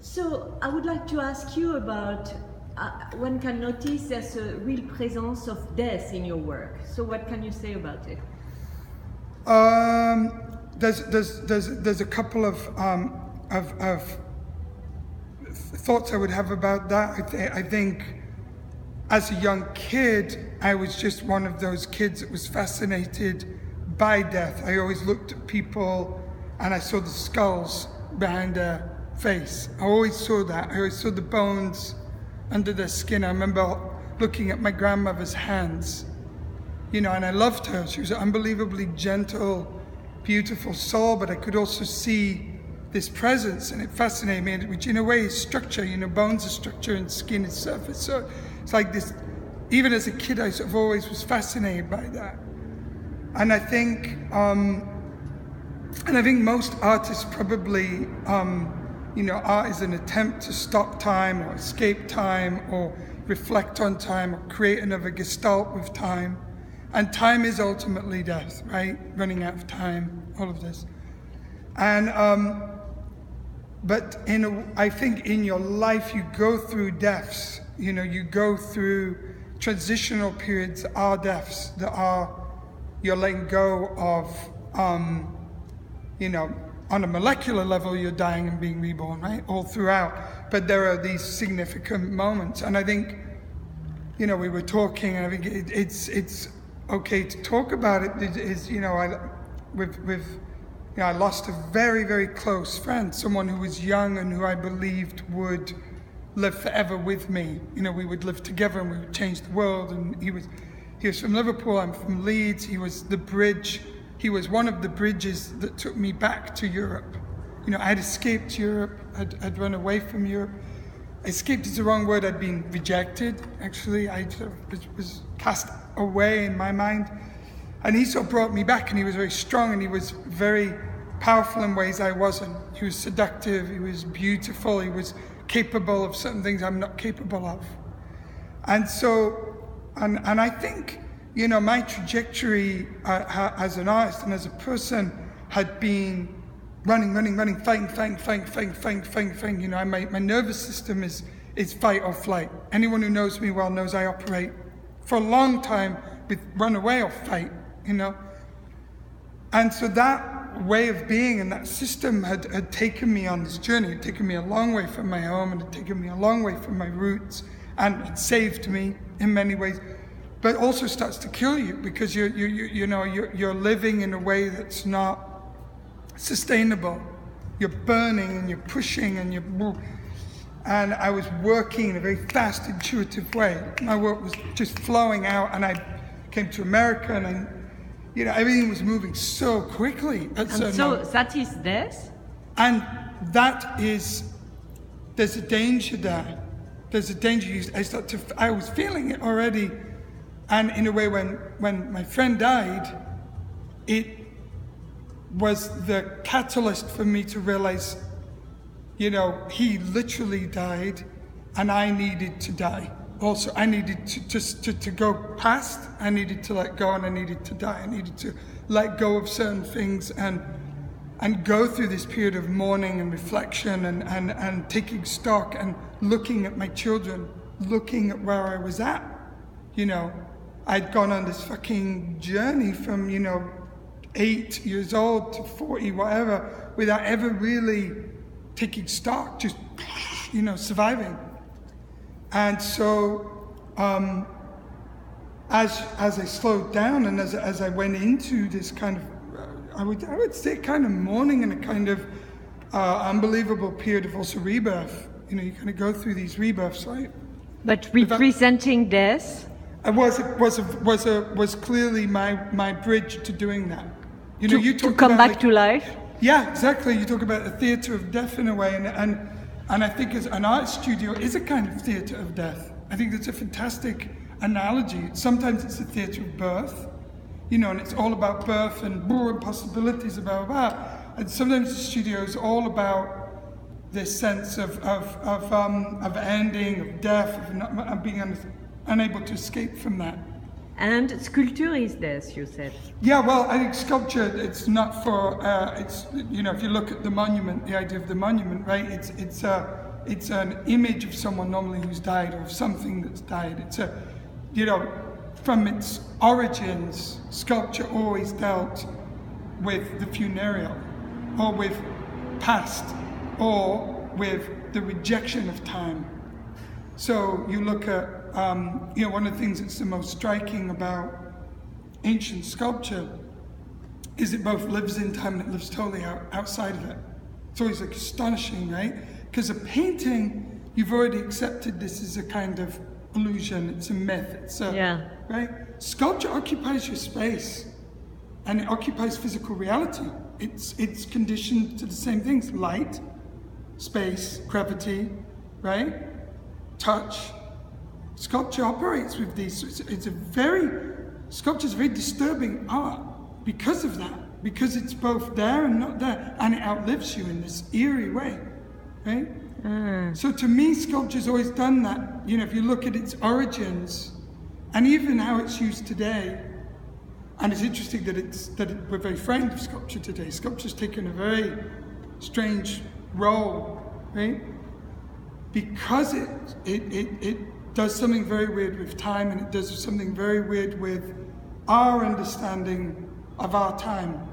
So I would like to ask you about uh, one can notice there's a real presence of death in your work. So what can you say about it? Um, there's, there's, there's, there's a couple of, um, of, of thoughts I would have about that. I, th- I think as a young kid, I was just one of those kids that was fascinated by death. I always looked at people and I saw the skulls behind their face. I always saw that. I always saw the bones under their skin. I remember looking at my grandmother's hands, you know, and I loved her. She was an unbelievably gentle, beautiful soul, but I could also see this presence and it fascinated me, which in a way is structure, you know, bones are structure and skin is surface. So it's like this, even as a kid, I sort of always was fascinated by that. And I think, um, and I think most artists probably, um, you know, art is an attempt to stop time or escape time or reflect on time or create another gestalt with time. And time is ultimately death, right? Running out of time, all of this. And um, but in a, I think in your life you go through deaths. You know, you go through transitional periods are deaths that are you're letting go of. Um, you know, on a molecular level, you're dying and being reborn, right? All throughout. But there are these significant moments, and I think, you know, we were talking, and I think it, it's it's okay to talk about it. it is you know, I with with you know, I lost a very, very close friend, someone who was young and who I believed would live forever with me. You know, we would live together and we would change the world. And he was, he was from Liverpool, I'm from Leeds. He was the bridge, he was one of the bridges that took me back to Europe. You know, I had escaped Europe, I'd, I'd run away from Europe. Escaped is the wrong word, I'd been rejected, actually. I was, cast away in my mind. And he sort of brought me back, and he was very strong, and he was very powerful in ways I wasn't. He was seductive, he was beautiful, he was capable of certain things I'm not capable of. And so, and, and I think, you know, my trajectory uh, as an artist and as a person had been running, running, running, fighting, fighting, fighting, fighting, fighting, fighting, fighting. You know, my, my nervous system is, is fight or flight. Anyone who knows me well knows I operate for a long time with run away or fight you know. And so that way of being and that system had, had taken me on this journey. Had taken me a long way from my home and had taken me a long way from my roots and it saved me in many ways. But also starts to kill you because you're, you you you know, you're, you're living in a way that's not sustainable. You're burning and you're pushing and you're. And I was working in a very fast, intuitive way. My work was just flowing out, and I came to America and I you know, everything was moving so quickly. and so that is this? And that is, there's a danger there. There's a danger. I start to, I was feeling it already. And in a way, when, when my friend died, it was the catalyst for me to realize, you know, he literally died and I needed to die also I needed to just to, to go past, I needed to let go and I needed to die. I needed to let go of certain things and and go through this period of mourning and reflection and, and, and taking stock and looking at my children, looking at where I was at. You know, I'd gone on this fucking journey from, you know, eight years old to 40, whatever, without ever really taking stock, just, you know, surviving. And so, um, as, as I slowed down and as, as I went into this kind of, uh, I, would, I would say, kind of mourning and a kind of uh, unbelievable period of also rebirth. You know, you kind of go through these rebirths, right? But representing death? I was was was a, was clearly my my bridge to doing that. You know, to, you talk to come back like, to life. Yeah, exactly. You talk about the theatre of death in a way, and and and I think as an art studio is a kind of theatre of death. I think that's a fantastic analogy. Sometimes it's a theatre of birth, you know, and it's all about birth and and possibilities, about that. And sometimes the studio is all about this sense of, of, of, um, of ending, of death, of, not, of being un, unable to escape from that. And sculpture is this, you said. Yeah, well, I think sculpture, it's not for, uh, it's, you know, if you look at the monument, the idea of the monument, right, it's, it's, uh, it's an image of someone normally who's died or of something that's died. It's a, you know, from its origins, sculpture always dealt with the funereal, or with past, or with the rejection of time. So you look at, um, you know, one of the things that's the most striking about ancient sculpture is it both lives in time and it lives totally out, outside of it. It's always like astonishing, right? Because a painting, you've already accepted this is a kind of illusion, it's a myth, it's a, Yeah. right? Sculpture occupies your space and it occupies physical reality. It's, it's conditioned to the same things light, space, gravity, right? Touch. Sculpture operates with these. It's, it's a very, sculpture is very disturbing art because of that, because it's both there and not there, and it outlives you in this eerie way, right? Mm. So to me, sculpture's always done that. You know, if you look at its origins, and even how it's used today, and it's interesting that it's that it, we're very frightened of sculpture today. Sculpture's taken a very strange role, right? Because it it, it it does something very weird with time, and it does something very weird with our understanding of our time.